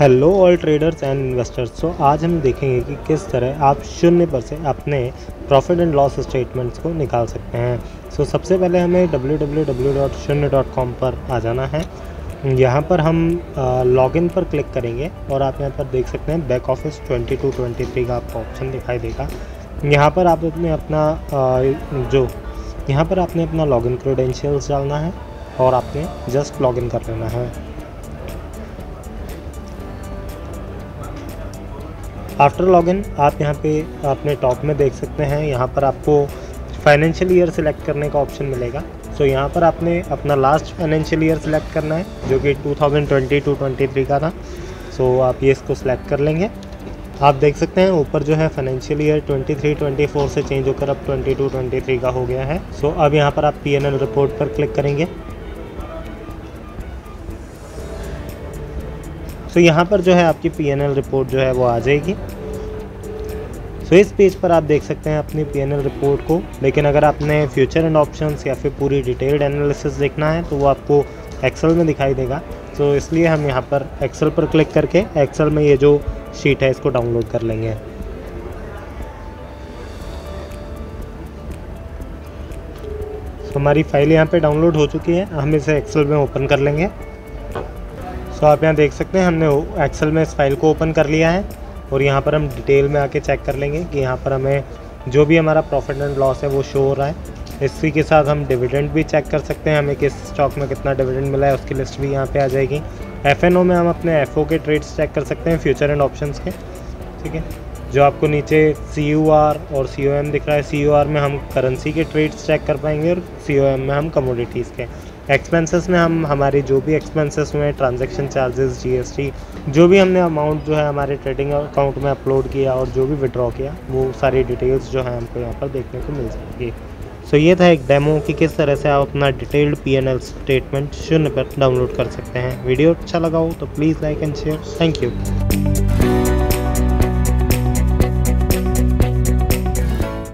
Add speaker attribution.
Speaker 1: Hello all traders and investors तो आज हम देखेंगे कि किस तरह आप शून्य पर से अपने प्रॉफिट एंड लॉस स्टेटमेंट्स को निकाल सकते हैं। सो so, सबसे पहले हमें www.शून्य.com पर आ जाना है। यहाँ पर हम लॉगिन पर क्लिक करेंगे और आप यहाँ पर देख सकते हैं बैक ऑफ़िस 22 23 का आपको ऑप्शन दिखाई देगा। यहाँ पर आप अपने अपना आ, जो यहाँ पर आपने अपना लॉगिन क्रेडेंशियल्स डालना है और आपने जस्ट लॉगिन कर लेना है। आफ्टर लॉगिन आप यहाँ पे अपने टॉप में देख सकते हैं। यहाँ पर आपको फाइनेंशियल ईयर सिलेक्ट करने का ऑप्शन मिलेगा। सो so, यहाँ पर आपने अपना लास्ट फाइनेंशियल ईयर सिलेक्ट करना है जो कि 2020 टू 23 का था। सो आप ये इसको सिलेक्ट कर लेंगे। आप देख सकते हैं ऊपर जो है फाइनेंशियल ईयर 23 24 से चेंज होकर अब 22 23 का हो गया है। सो so, अब यहाँ पर आप पीएनएल रिपोर्ट पर क्लिक करेंगे। सो so, यहाँ पर जो है आपकी पीएनएल रिपोर्ट जो है वो आ जाएगी। सो इस पेज पर आप देख सकते हैं अपनी पीएनएल रिपोर्ट को। लेकिन अगर आपने फ्यूचर एंड ऑप्शंस या फिर पूरी डिटेल्ड एनालिसिस देखना है तो वो आपको एक्सेल में दिखाई देगा। तो इसलिए हम यहाँ पर एक्सेल पर क्लिक करके एक्सेल में ये जो शीट है, इसको डाउनलोड कर लेंगे। तो हमारी फ़ाइल यहाँ पे डाउनलोड हो चुकी है। हम इसे एक्सेल में ओपन कर लेंगे। सो आप यहाँ देख सकते हैं, हमने एक्सेल में इस फ़ाइल को ओपन कर लिया है। और यहाँ पर हम डिटेल में आके चेक कर लेंगे कि यहाँ पर हमें जो भी हमारा प्रॉफिट एंड लॉस है वो शो हो रहा है। इसी के साथ हम डिविडेंड भी चेक कर सकते हैं, हमें किस स्टॉक में कितना डिविडेंड मिला है, उसकी लिस्ट भी यहाँ पे आ जाएगी। एफएनओ में हम अपने एफओ के ट्रेड्स चेक कर सकते हैं फ्यूचर एंड ऑप्शंस के। ठीक है? जो आपको नीचे सीयूआर और सी दिख रहा है सीयूआर में हम करेंसी के ट्रेड्स चेक कर पाएँगे और सीओएम में हम कमोडिटीज़ के। एक्सपेंसेस में हम हमारी जो भी एक्सपेंसेस हुए ट्रांजैक्शन चार्जेस जीएसटी जो भी हमने अमाउंट जो है हमारे ट्रेडिंग अकाउंट में अपलोड किया और जो भी विड्रॉ किया वो सारी डिटेल्स जो है हमको यहाँ पर देखने को मिल जाएगी। सो so, ये था एक डेमो कि किस तरह से आप अपना detailed P N L statement शून्य पर डाउनलोड कर सकते हैं। वीडियो अच्छा लगा हो तो please like and share thank you